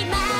be mine.